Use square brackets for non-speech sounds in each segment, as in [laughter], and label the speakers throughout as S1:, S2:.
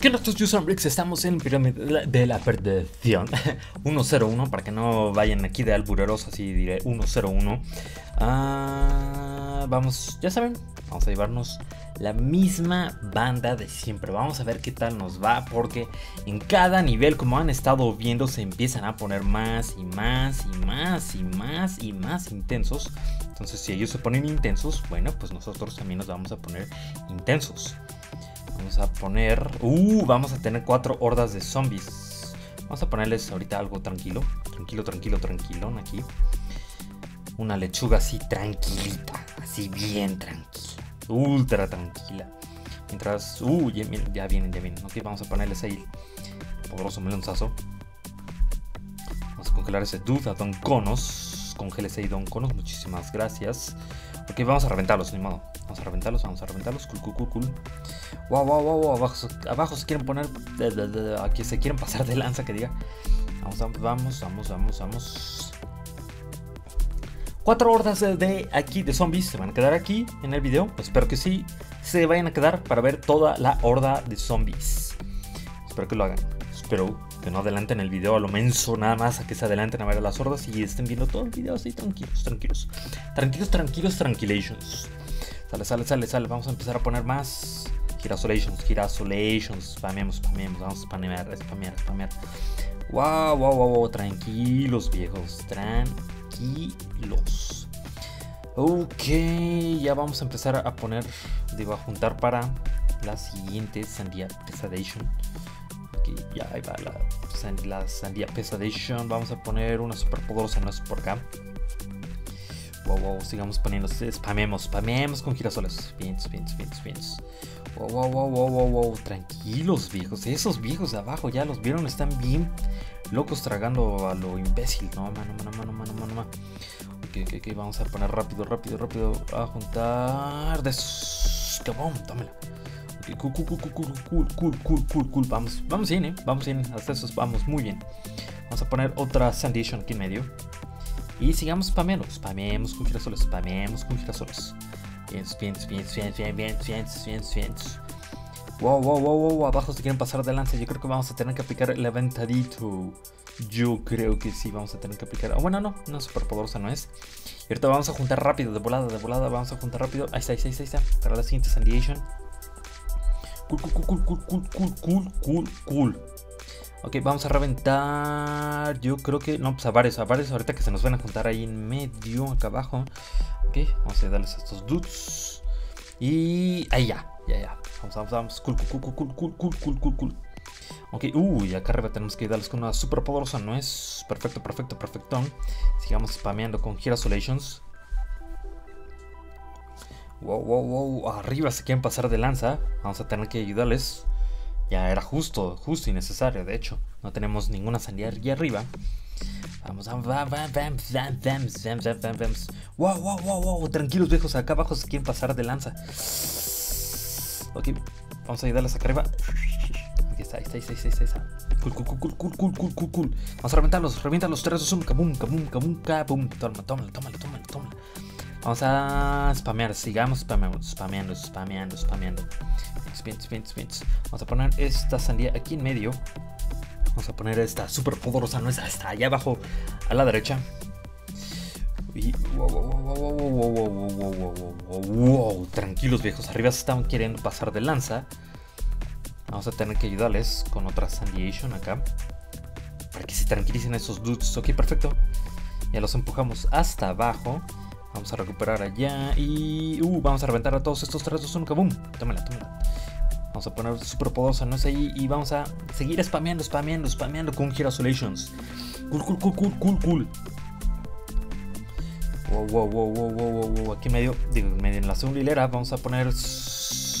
S1: ¿Qué nuestros User Bricks? Estamos en pirámide de la perdición [laughs] 101 para que no vayan aquí de albureros, así diré 101. Ah, vamos, ya saben, vamos a llevarnos la misma banda de siempre. Vamos a ver qué tal nos va porque en cada nivel, como han estado viendo, se empiezan a poner más y más y más y más y más intensos. Entonces, si ellos se ponen intensos, bueno, pues nosotros también nos vamos a poner intensos. Vamos a poner... Uh, vamos a tener cuatro hordas de zombies. Vamos a ponerles ahorita algo tranquilo. Tranquilo, tranquilo, tranquilo. Aquí. Una lechuga así tranquilita. Así bien tranquila. Ultra tranquila. Mientras... Uh, ya, ya vienen, ya vienen. Ok, vamos a ponerles ahí poderoso melonzazo. Vamos a congelar ese dude a Don Conos. Congélese ahí Don Conos. Muchísimas gracias. Ok, vamos a reventarlos, ni modo. Vamos a reventarlos, vamos a reventarlos. Cool, cool, cool, cool. Wow, wow, wow, wow. Abajo, abajo se quieren poner. Aquí se quieren pasar de lanza, que diga. Vamos, vamos, vamos, vamos, vamos. Cuatro hordas de, aquí de zombies se van a quedar aquí en el video. Espero que sí se vayan a quedar para ver toda la horda de zombies. Espero que lo hagan. Espero que no adelanten el video a lo menso, nada más a que se adelanten a ver a las hordas y estén viendo todo el video así tranquilos, tranquilos. Tranquilos, tranquilos, tranquilations. Sale, sale, sale, sale. Vamos a empezar a poner más girasolations, girasolations. Spameamos, spameamos. Vamos a spamear, spamear, spamear. Wow, wow, wow, wow. Tranquilos, viejos. Tranquilos. Ok, ya vamos a empezar a poner, digo, juntar para la siguiente sandía pesadation. Aquí ya ahí va la, la sandía pesadation. Vamos a poner una super poderosa, no es por acá. Wow, wow, sigamos poniendo, spamemos, spamemos con girasoles. Bien, bien, bien, bien. Wow, wow, wow, wow, wow, wow. Tranquilos, viejos. Esos viejos de abajo ya los vieron, están bien locos tragando a lo imbécil. No, mano, mano, mano, mano, mano, mano. Ok, ok, ok. Vamos a poner rápido, rápido, rápido. A juntar. De ¡Cabón! Cool, cool, cool, cool, cool, cool, cool, cool, cool. Vamos, vamos bien, eh. Vamos bien. Hasta esos vamos muy bien. Vamos a poner otra Sandation aquí en medio. Y sigamos spameando. Spameemos con girasoles. Spameemos con girasoles. Bien, bien, bien, bien, bien, bien, bien, bien, bien. Wow, wow, wow, wow. Abajo se quieren pasar de lanza. Yo creo que vamos a tener que aplicar el aventadito. Yo creo que sí, vamos a tener que aplicar. Oh, bueno, no, no super poderosa no es. Y ahorita vamos a juntar rápido, de volada, de volada. Vamos a juntar rápido. Ahí está, ahí está, ahí está. Para la siguiente Sandiation. Cool, cool, cool, cool, cool, cool, cool, cool, cool. Ok, vamos a reventar. Yo creo que. No, pues a varios, a varios. Ahorita que se nos van a juntar ahí en medio, acá abajo. Ok, vamos a darles a estos dudes. Y. Ahí ya, ya, ya. Vamos, vamos, vamos. Cool, cool, cool, cool, cool, cool, cool, cool, cool. Ok, uy, acá arriba tenemos que darles con una super poderosa, ¿no es? Perfecto, perfecto, perfecto. Sigamos spameando con Girasolations. Wow, wow, wow. Arriba se quieren pasar de lanza. Vamos a tener que ayudarles. Ya era justo, justo y necesario, de hecho. No tenemos ninguna salida aquí arriba. Vamos, vamos, Wow, wow, wow, wow. Tranquilos, viejos. Acá abajo se quieren pasar de lanza. Ok, vamos a ayudarles acá arriba. Aquí está, ahí está, ahí está, ahí está. Ahí está. Cool, cool, cool, cool, cool, cool, cool, cool. Vamos a reventarlos, revientan los 3, 2, 1. Kabum, kabum, kabum, kabum. Tómala. Vamos a spamear, sigamos spameando, spameando, spameando, spameando. Spins, spins, spins. Vamos a poner esta sandía aquí en medio. Vamos a poner esta super poderosa nuestra hasta allá abajo a la derecha. Y wow, wow, wow, tranquilos viejos, arriba están queriendo pasar de lanza. Vamos a tener que ayudarles con otra sandiation acá. Para que se tranquilicen esos dudes. Ok, perfecto. Ya los empujamos hasta abajo. Vamos a recuperar allá y... Uh, vamos a reventar a todos estos 3, 2, 1, boom. Tómala, tómala. Vamos a poner super poderosa, no es ahí. Y vamos a seguir spameando, spameando, spameando con Girasolations. Cool, cool, cool, cool, cool, cool. Wow, wow, wow, wow, wow, wow, Aquí medio, digo, medio en la segunda hilera vamos a poner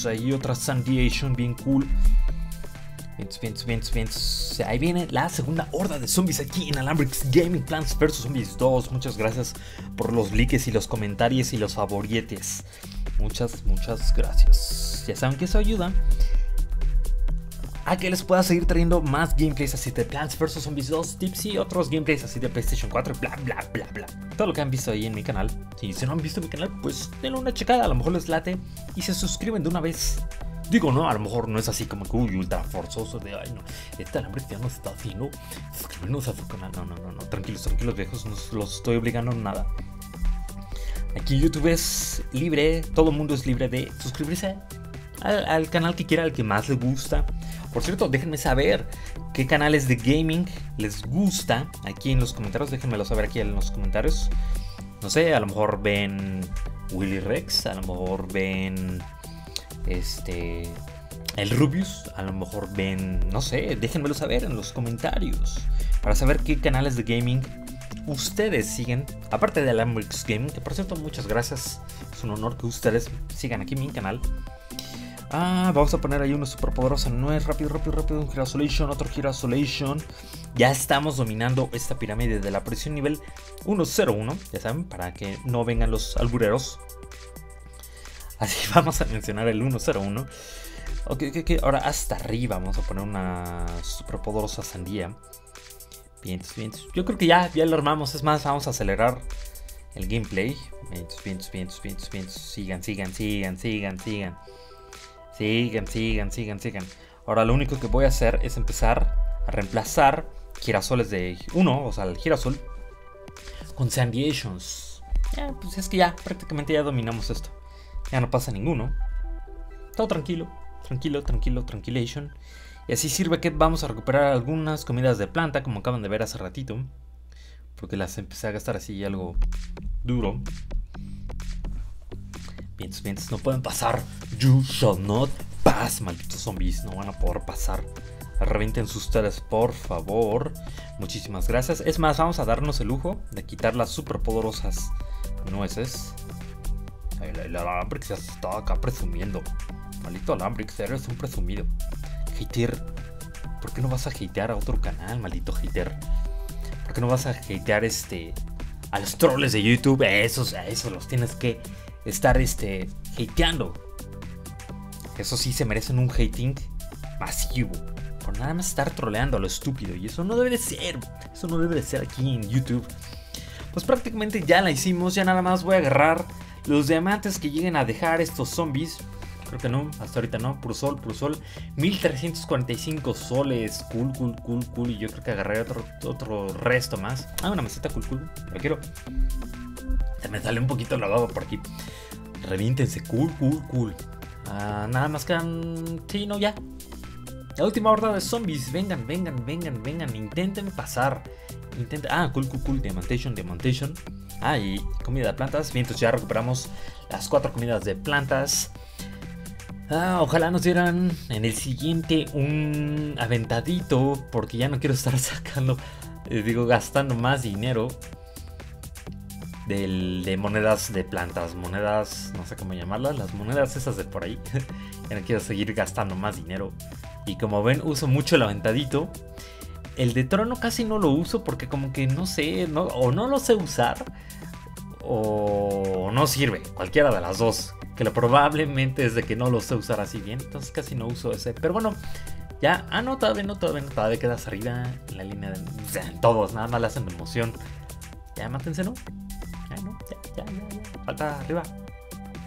S1: ahí otra Sandiation bien cool. Ahí viene la segunda horda de zombies aquí en Alambrix Gaming Plants vs Zombies 2. Muchas gracias por los likes y los comentarios y los favorietes. Muchas, muchas gracias. Ya saben que eso ayuda a que les pueda seguir trayendo más gameplays así de Plants vs Zombies 2, tips y otros gameplays así de PlayStation 4, bla, bla, bla, bla. Todo lo que han visto ahí en mi canal. Si no han visto mi canal, pues denle una checada, a lo mejor les late y se suscriben de una vez. Digo, no, a lo mejor no es así como que uy, ultra forzoso de ay no, este alambre ya nos está haciendo suscribirnos a su canal. No, no, no, no, tranquilos, tranquilos viejos, no los estoy obligando a nada. Aquí YouTube es libre, todo el mundo es libre de suscribirse al, canal que quiera, al que más le gusta. Por cierto, déjenme saber qué canales de gaming les gusta aquí en los comentarios. Déjenmelo saber aquí en los comentarios. No sé, a lo mejor ven Willy Rex, a lo mejor ven este el Rubius, a lo mejor ven, no sé, déjenmelo saber en los comentarios para saber qué canales de gaming ustedes siguen, aparte de Alambrix Gaming, que por cierto muchas gracias, es un honor que ustedes sigan aquí mi canal. Ah, vamos a poner ahí uno super poderoso. No es rápido, rápido, rápido. Un Hero otro Hero Ya estamos dominando esta pirámide de la presión nivel 101. Ya saben, para que no vengan los albureros. Así [laughs] vamos a mencionar el 101. Ok, ok, ok. Ahora hasta arriba vamos a poner una super poderosa sandía. Bien, bien. Yo creo que ya, ya lo armamos. Es más, vamos a acelerar el gameplay. Bien, bien, bien, bien, bien. Sigan, sigan, sigan, sigan, sigan. Sigan, sigan, sigan, sigan. Ahora lo único que voy a hacer es empezar a reemplazar girasoles de 1, o sea, el girasol, con Sandiations. Pues es que ya, prácticamente ya dominamos esto. Ya no pasa ninguno. Todo tranquilo, tranquilo, tranquilo, tranquilation. Y así sirve que vamos a recuperar algunas comidas de planta, como acaban de ver hace ratito. Porque las empecé a gastar así algo duro. Vientos, vientos, no pueden pasar. You shall not pass, malditos zombies. No van a poder pasar. Revienten sus teles, por favor. Muchísimas gracias. Es más, vamos a darnos el lujo de quitar las super poderosas nueces. El, Alambrix ya se está acá presumiendo. Maldito Alambrix, eres un presumido. Hater, ¿por qué no vas a hatear a otro canal, maldito hater? ¿Por qué no vas a hatear este, a los troles de YouTube? Esos, esos los tienes que estar este, hateando. Eso sí se merecen un hating masivo. Por nada más estar troleando a lo estúpido. Y eso no debe de ser. Eso no debe de ser aquí en YouTube. Pues prácticamente ya la hicimos. Ya nada más voy a agarrar los diamantes que lleguen a dejar estos zombies. Creo que no, hasta ahorita no. Puro sol, puro sol. 1345 soles. Cool, cool, cool, cool. Y yo creo que agarré otro, otro resto más. Ah, una meseta cool, cool. Lo quiero. Se me sale un poquito lavado por aquí. Reviéntense, cool, cool, cool. Ah, nada más quedan. Sí, no, ya. La última horda de zombies. Vengan, vengan, vengan, vengan. Intenten pasar. Intenten. Ah, cool, cool, cool. Diamantation, diamantation. Ah, y comida de plantas. Bien, ya recuperamos las cuatro comidas de plantas. Ah, ojalá nos dieran en el siguiente un aventadito. Porque ya no quiero estar [laughs] sacando. Eh, digo, gastando más dinero de monedas de plantas, monedas, no sé cómo llamarlas, las monedas esas de por ahí. [laughs] ya no quiero seguir gastando más dinero. Y como ven, uso mucho el aventadito. El de trono casi no lo uso porque como que no sé, no, o no lo sé usar, o no sirve, cualquiera de las dos. Que lo probablemente es de que no lo sé usar así bien, entonces casi no uso ese. Pero bueno, ya, ah no, todavía no, todavía no, todavía quedas arriba en la línea de... en todos, nada más le hacen emoción. Ya, mátense, ¿no? Ya no, ya, ya, ya, ya. Falta arriba.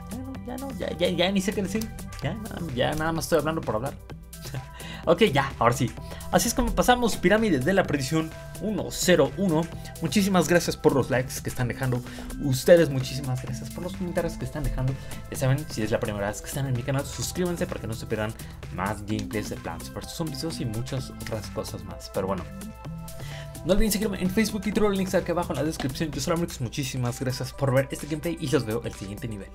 S1: Ya no, ya no, ya, ya, ya ni sé qué decir. Ya, ya nada más estoy hablando por hablar. [laughs] ok, ya, ahora sí. Así es como pasamos Pirámide de la Predicción 101. Muchísimas gracias por los likes que están dejando. Ustedes, muchísimas gracias por los comentarios que están dejando. Ya saben, si es la primera vez que están en mi canal, suscríbanse para que no se pierdan más gameplays de Plants vs Zombies y muchas otras cosas más. Pero bueno, no olviden seguirme en Facebook y todos los links aquí abajo en la descripción. Yo soy Amrix, muchísimas gracias por ver este gameplay y los veo el siguiente nivel.